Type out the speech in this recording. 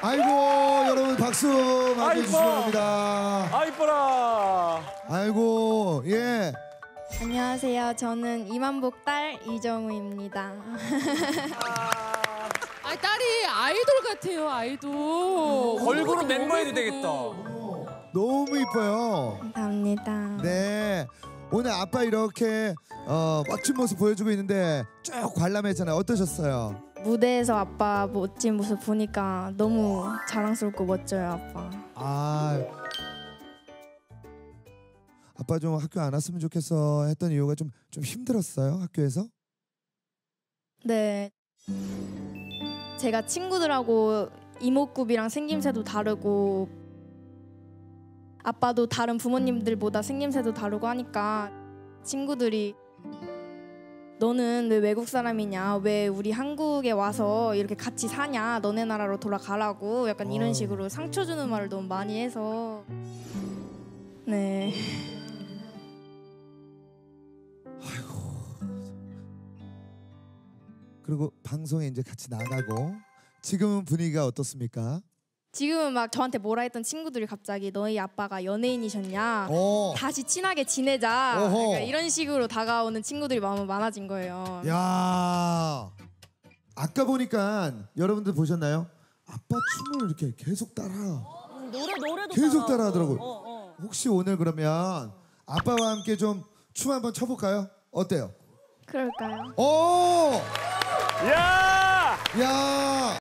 아이고 여러분 박수 많이 해주시기 아이고. 바랍니다. 아 이뻐라. 아이고 예. 안녕하세요. 저는 이만복 딸 이정우입니다. 아 딸이 아이돌 같아요 아이돌. 걸그룹 멤버 해도 되겠다. 너무 이뻐요. 감사합니다. 네. 오늘 아빠 이렇게 어, 멋진 모습 보여주고 있는데 쭉 관람했잖아요. 어떠셨어요? 무대에서 아빠 멋진 모습 보니까 너무 자랑스럽고 멋져요, 아빠. 아 아빠 좀 학교 안 왔으면 좋겠어 했던 이유가 좀 좀 힘들었어요 학교에서? 네. 제가 친구들하고 이목구비랑 생김새도 다르고 아빠도 다른 부모님들보다 생김새도 다르고 하니까 친구들이 너는 왜 외국 사람이냐? 왜 우리 한국에 와서 이렇게 같이 사냐? 너네 나라로 돌아가라고 약간 어. 이런 식으로 상처 주는 말을 너무 많이 해서 네. 그리고 방송에 이제 같이 나가고 지금은 분위기가 어떻습니까? 지금은 막 저한테 뭐라 했던 친구들이 갑자기 너희 아빠가 연예인이셨냐? 어. 다시 친하게 지내자. 어허. 약간 이런 식으로 다가오는 친구들이 너무 많아진 거예요. 야. 아까 보니까 여러분들 보셨나요? 아빠 춤을 이렇게 계속 따라. 노래 노래도 계속 따라하고. 따라하더라고요. 어, 어. 혹시 오늘 그러면 아빠와 함께 좀 춤 한번 춰볼까요? 어때요? 그럴까요? 오! 야! 야!